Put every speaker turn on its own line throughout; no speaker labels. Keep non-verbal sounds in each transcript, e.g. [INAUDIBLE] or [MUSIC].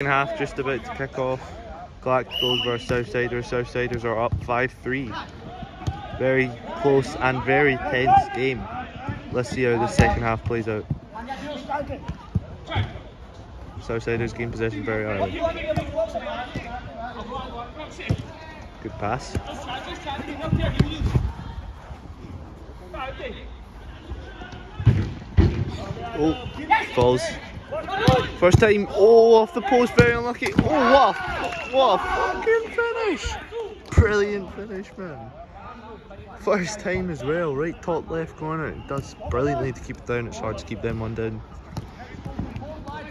Second half just about to kick off. Galacticos versus Southsiders. Southsiders are up 5-3. Very close and very tense game. Let's see how the second half plays out. Southsiders gain possession very early. Good pass. Oh, falls. First time, oh, off the post, very unlucky. Oh, what a, what a fucking finish. Brilliant finish, man. First time as well, right top left corner. It does brilliantly to keep it down. It's hard to keep them one down.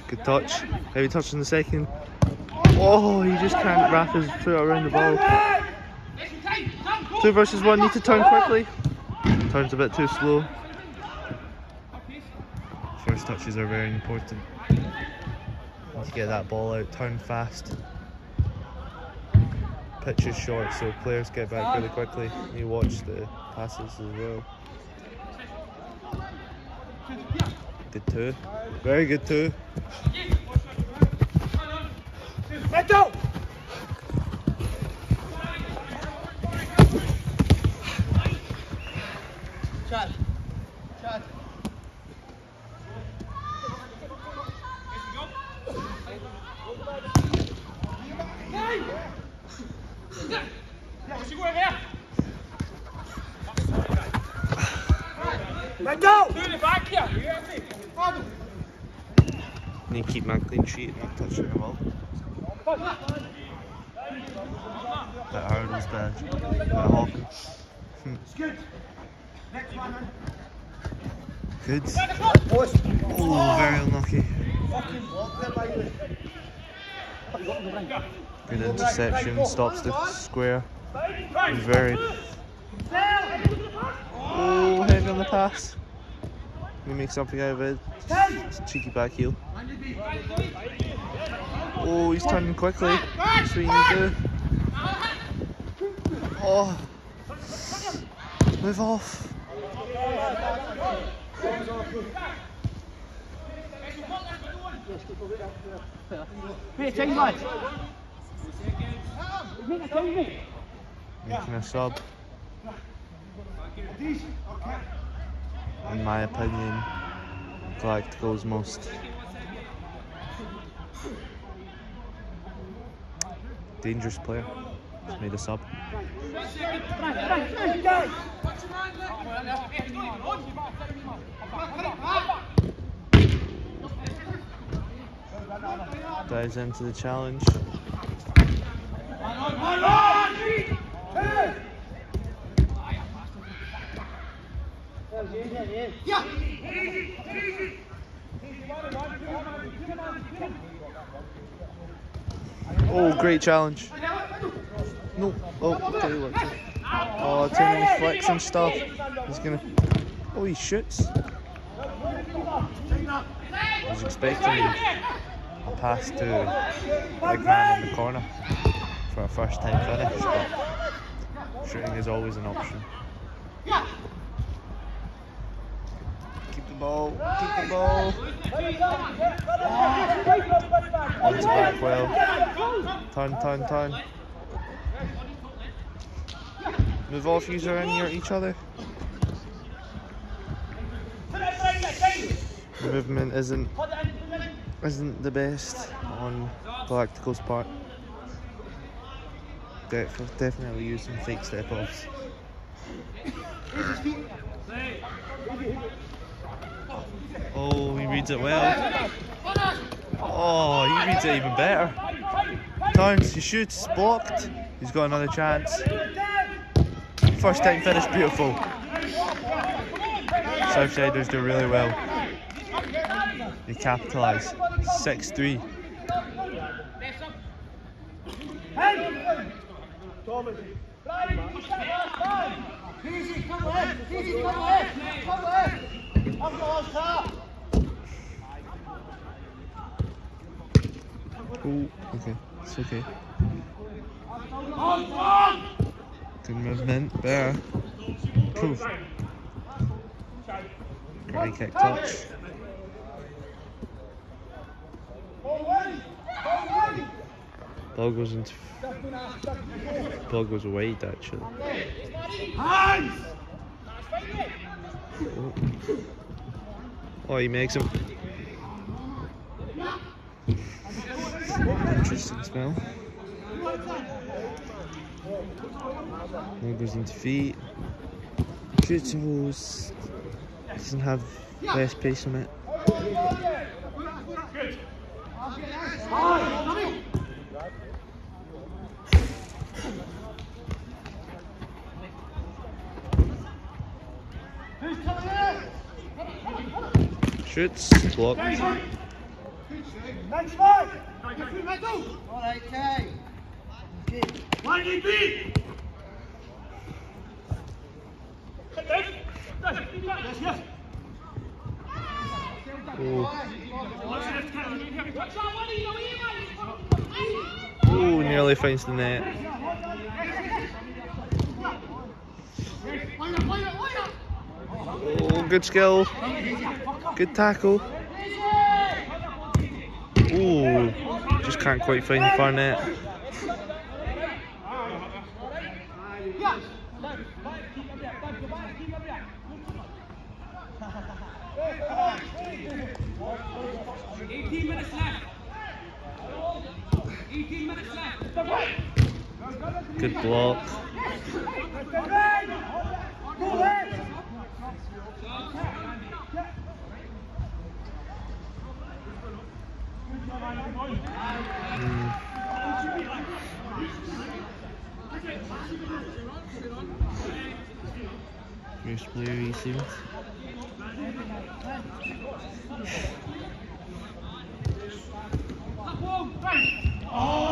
Good touch. Heavy touch in the second. Oh, he just can't wrap his foot around the ball. Two versus one, need to turn quickly. Turns a bit too slow. First touches are very important. To get that ball out, turn fast. Pitch is short, so players get back really quickly. You watch the passes as well. Good two. Very good two.
Chad. Chad. Let go!
Need to keep my clean sheet and not touching the ball. That hurdle's bad. That Hawkins. Hmm.
Good. Next one.
Good. Oh, very unlucky.
Fucking walk there, by the way.
Good interception, stops the square. Very. Oh, heavy on the pass. We make something out of it. Cheeky back heel. Oh, he's turning quickly. That's what you need to do. Oh. Move off.
Change mate.
Making a sub. In my opinion, Galacticos most dangerous player. Just made a sub. Dives into the challenge. Oh, great challenge. No. Oh, okay, look. Oh, too many flicks and stuff. He's gonna. Oh, he shoots. I was expecting a pass to big man in the corner for a first time finish, but shooting is always an option. Ball, keep the ball. Runs it back well. Turn, turn, turn. Move off, you are in near each other. The movement isn't isn't the best on Galacticos' part. Def- definitely use some fake step offs. Oh, he reads it well. Oh, he reads it even better. Turns, he shoots, blocked. He's got another chance. First time finish, beautiful. Southsiders do really well. They capitalise. 6 3.
Easy, come ahead. Easy, come ahead. Come ahead. I'm going top.
Oh, okay. It's okay. Good movement there. Proof. Great kick touch. Ball goes into. Ball goes wide actually.
Hands!
Oh, oh he makes him. Interesting smell. Goes into feet. Shoots and goes. Doesn't have best pace on it. Shoots, blocked.
Next one! All right, Kay. One DP! Yes, yes.
Oh. Oh, nearly finds the net. Oh, good skill. Good tackle. Oh, just can't quite find the net.
Eighteen minutes left. Eighteen minutes left.
Good block. Mm. First player he seems. Oh,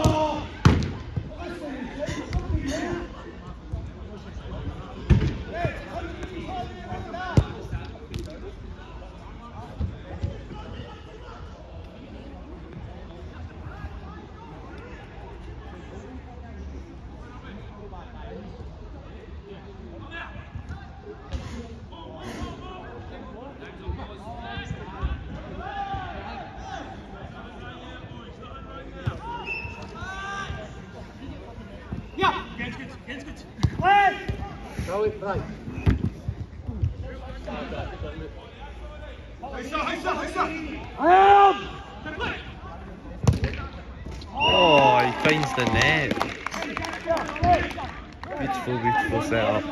Oh, he finds the net. Beautiful, beautiful setup.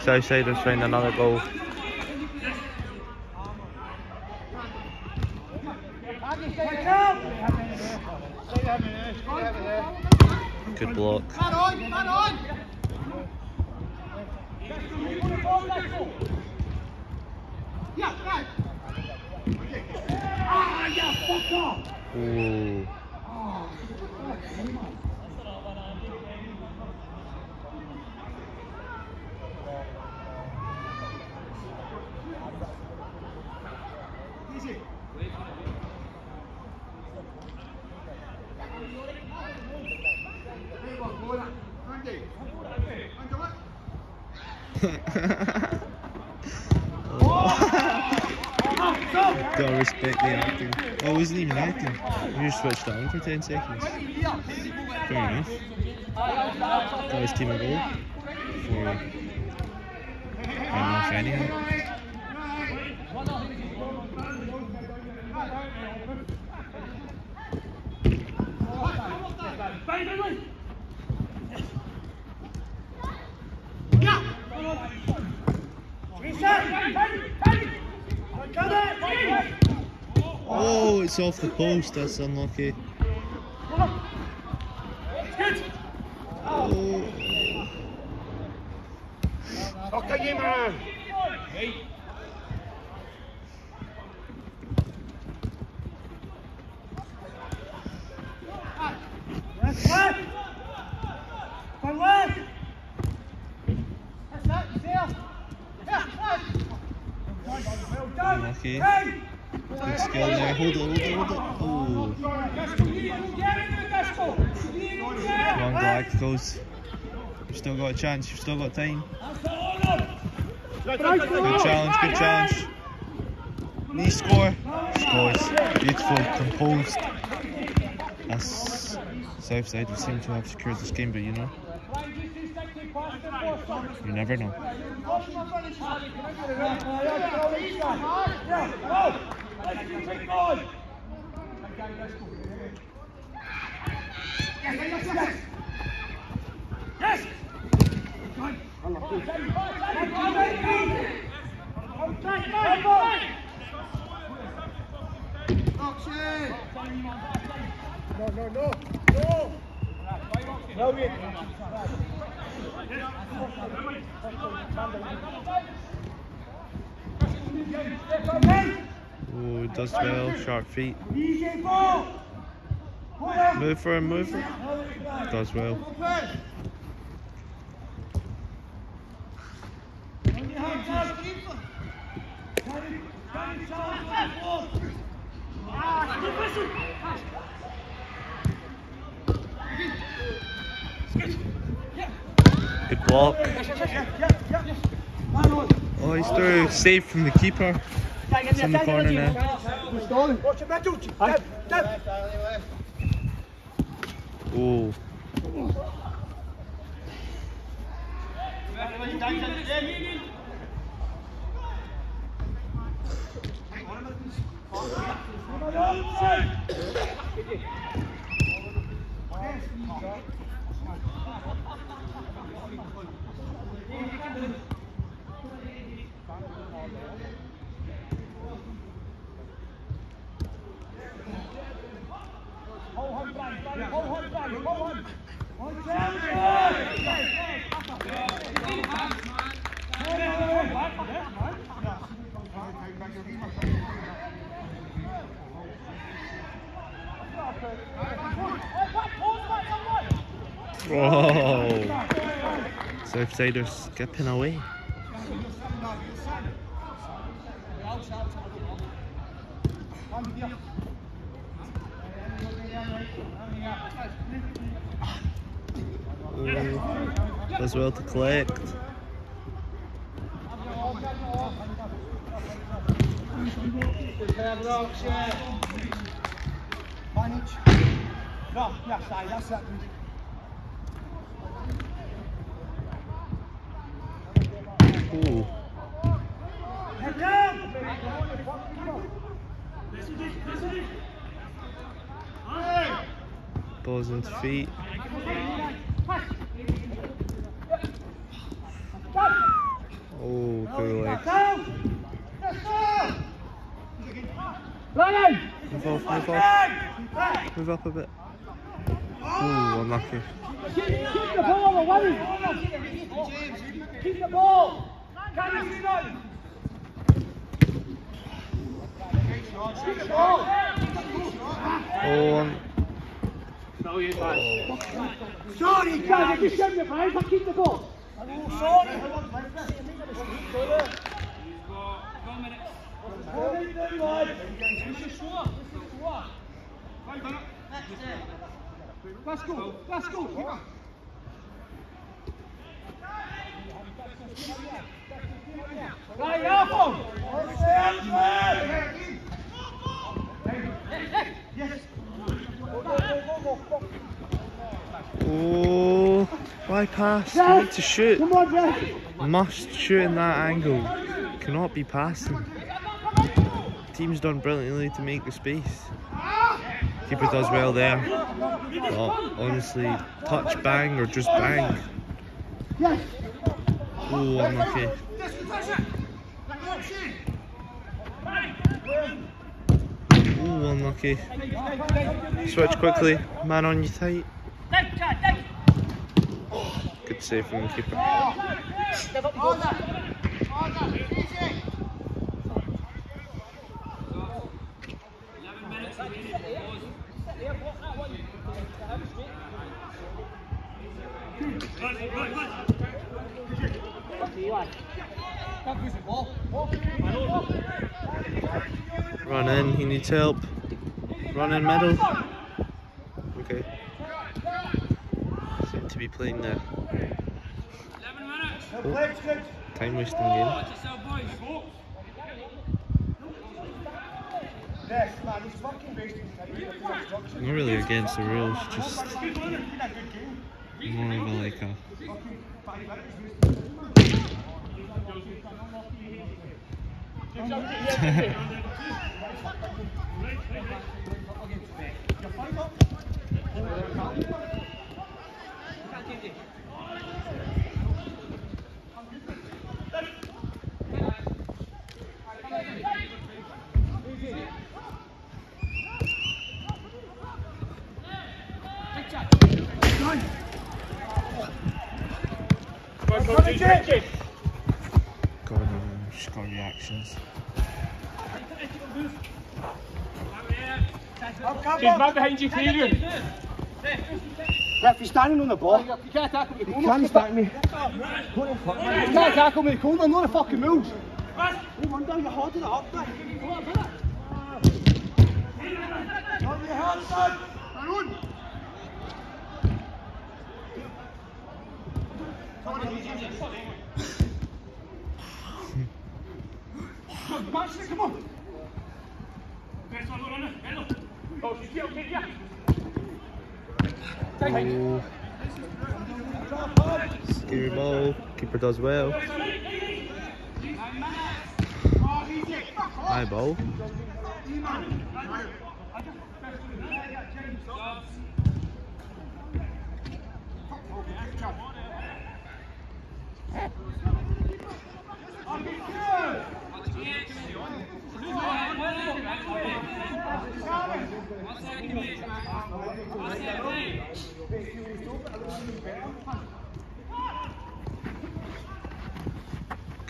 Southsiders find another goal. Good block. Ha ha ha ha. Gotta respect the acting. Oh, wasn't even acting. You just switched on for 10 seconds. Fair enough. That was team a goal for enough anyhow. Oh, it's off the post. That's unlucky. Oh. Unlucky. Good skill there. Hold it, hold it, hold it. Oh. Wrong You've still got a chance, you've still got time. Good challenge, good challenge. Knee score. Scores. Beautiful, composed. That's Southside would seem to have secured this game, but you know, you never know.
No, no, no, no. No, we-
Oh, he does well, sharp feet.
Easy ball. Hold on.
Move for him, move for him. Does well.
Open. On your hands, up. Carry, carry, Charles, ball.
Good block. Oh, he's through. Save from the keeper. It's in the corner now. Oh.
Watch your middle. Down, down.
Oh, whoa. Southsider skipping away. Oh, does well to collect.
Manage. No, yeah, side, that's that.
Ooh.
Head down.
Balls into feet. Oh, good leg.
Sir.
Move off, move off. Move up a bit. Ooh, unlucky.
Keep the ball away. Keep the ball. Can you see that? Keep the ball.
Oh, um,
Sorry, guys, I just shut your mouth and keep the ball. Oh, sorry.
One minute.
Let's go, let's go. Right, Apple. Yes. Go, go, go, go, go.
oh, why pass? You need to shoot.
On.
Must shoot in that angle. Cannot be passing. Team's done brilliantly to make the space. Keeper does well there. But honestly, touch bang or just bang. Oh, unlucky. Oh, unlucky. Switch quickly. Man on you tight. Good save from the keeper.
Eleven minutes remaining. Pause.
Run in, he needs help. Run in middle. Okay. Seem to be playing the
minutes.
Oh, time wasting game. Not really against the rules, just more of a like a. [LAUGHS]
Fucking five minutes wasted.
Oh, Gordon score.
She's man behind you, Kieran.
If he's standing on the ball, you can't tackle me. You can't stand me. You can't tackle me. Coleman, not a fucking move. No wonder you're holding it up, man. Come on, put it. On your hands, son. Run. Come on.
Oh, she's here, okay, yeah.
Oh. Scary ball. Keeper does well. High ball.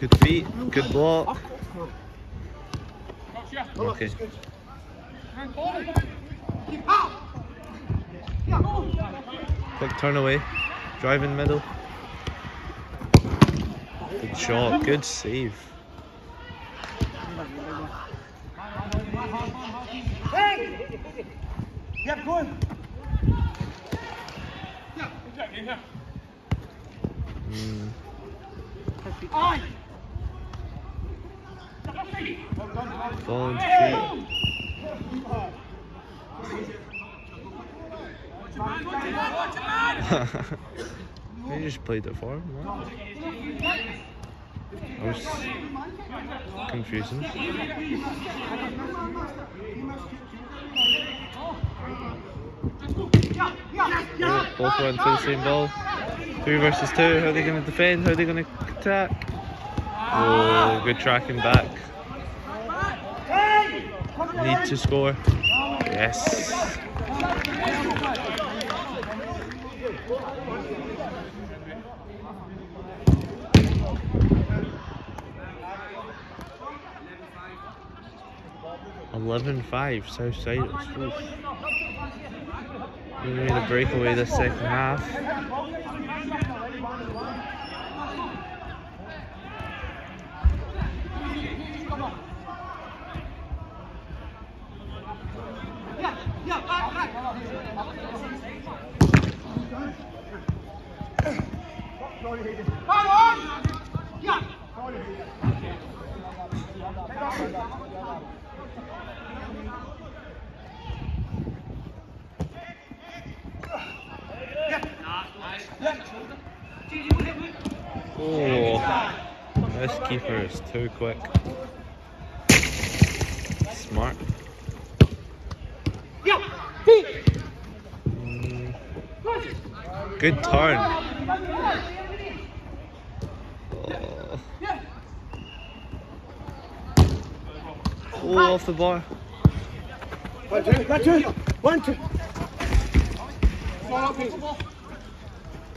Good feet. Good block. Okay. Quick turn away. Drive in middle. Good shot. Good save.
Hey! Yep, go on.
Mm.
Aye!
Ball you just played it for him. no? I was confusing. Both went for the same ball. Three versus two. How are they going to defend? How are they going to attack? Oh, good tracking back. Need to score. Yes. Eleven five, South Side. We made a breakaway this second half. Oh, this keeper is too quick. Smart. Mm. Good turn. Oh. Oh, off the bar.
One, two, one, two, one, two.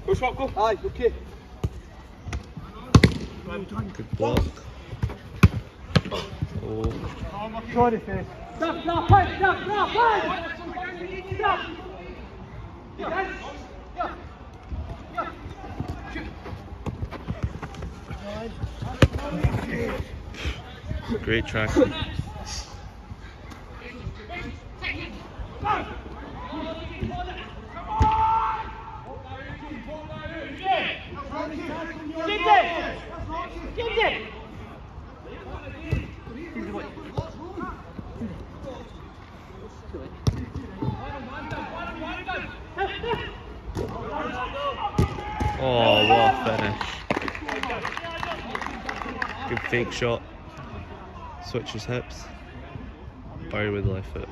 Go shot, go.
Aye, okay.
Good block. Oh,
Sorry, Faith. Stop, stop, fight, stop, stop, fight! Stop! Yes! Yeah. Yeah.
great track. Oh, what a finish. Good fake shot. Switches hips. Barry with the left foot.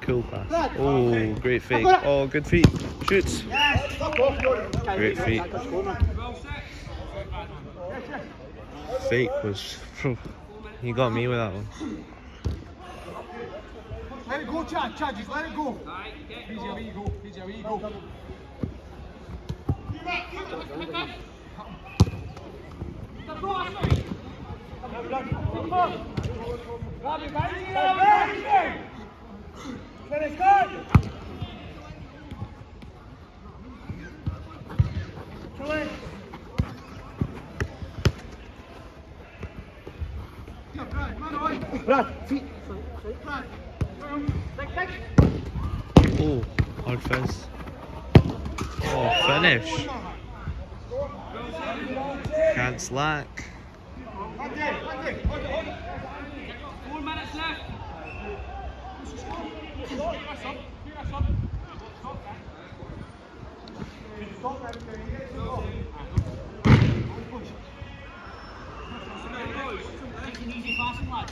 Cool pass. Oh, great fake. Oh, good feet. Shoots. Great feet. Fake was. He got me with that one.
Let it go, Chad. Chad, just let it go. Easy, away you go. Easy, away you go. Brad, feet.
Oh, hard. Oh, finish. Can't slack.
passing lad.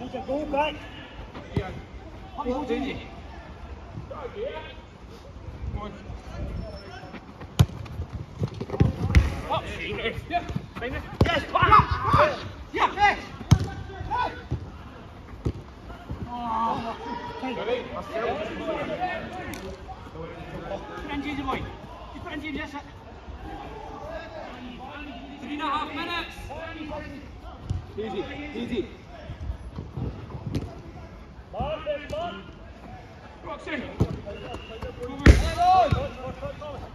Need
a goal back.
Yeah. What goal did you?
Come on. Up, Sheena. Yeah. Yes, pass! Pass! Yeah, yes! Oh, hey. Put in Jesus, boy. Just put in Jesus, that's it. Easy, easy.
Roxy.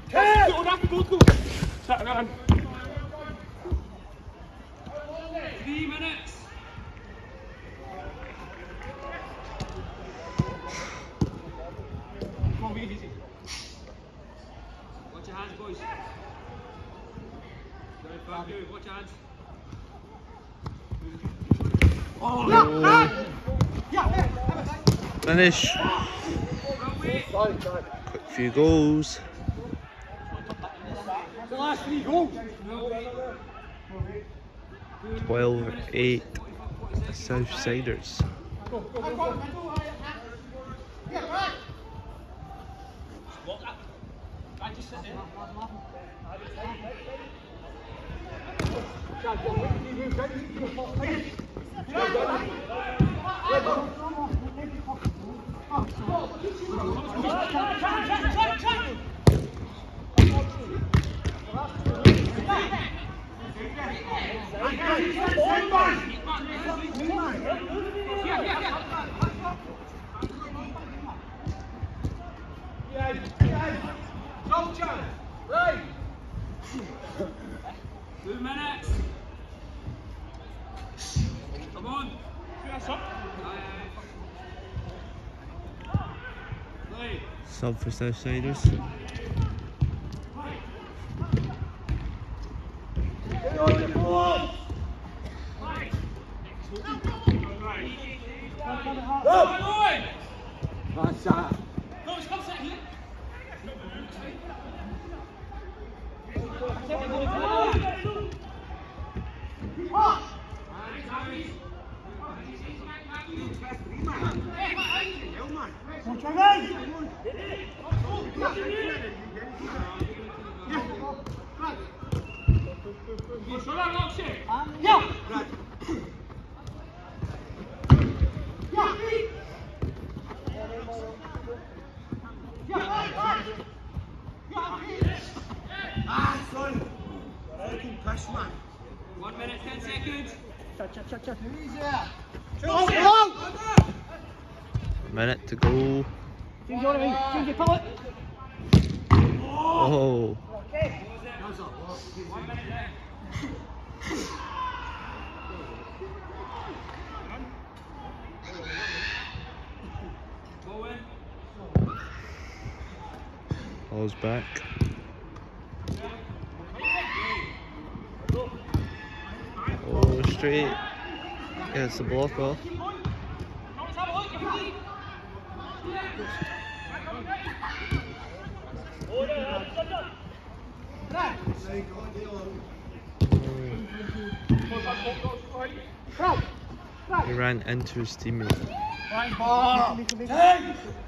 Hey!
Go, Rafi, go, go. Sat around.
Three minutes.
Come on, be easy.
Watch your hands, boys. Very far, good. Watch your hands.
Finish. Quick few goals.
The last three goals.
12 8 Southsiders.
Two minutes.
Sub for Southsiders. to go. Oh. Balls back. Oh, straight. Yeah, it's a block off. He ran into his teammate.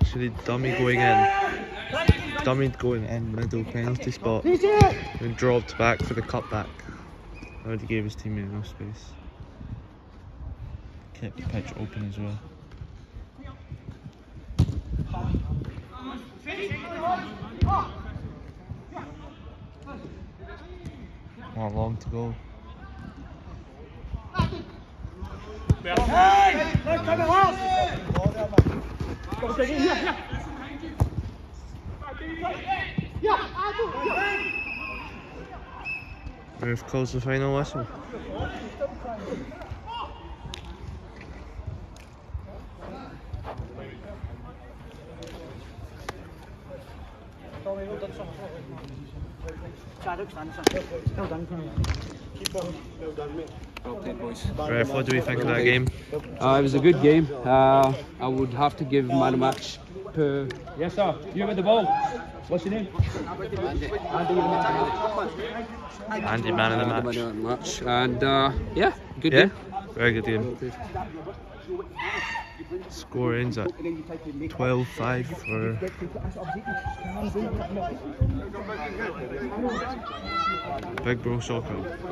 Actually, dummy going in. Dummy going in, middle penalty spot. And dropped back for the cutback. Already gave his teammate enough space. Kept the pitch open as well. Not long to go. Ref calls the final whistle. Ref, what do we think of that game?
Uh, it was a good game. Uh, I would have to give man of match per. Yes, sir. You with the ball. What's your name?
Andy, man of the match.
Man of the match. And uh, yeah, good
Yeah,
game.
very good game. Score ends at 12-5 for Big Bro Soccer.